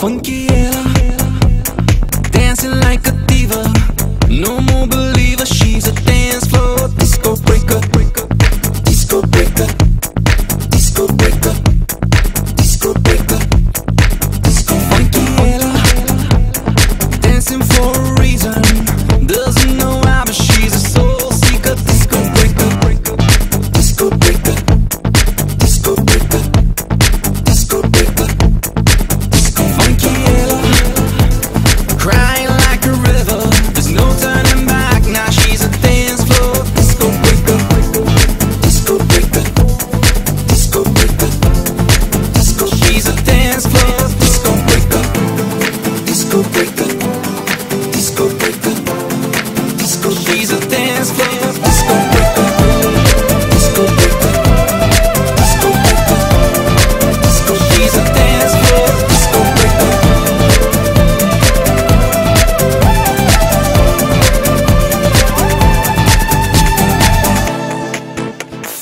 Funky Ella, dancing like a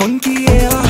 Funky Ella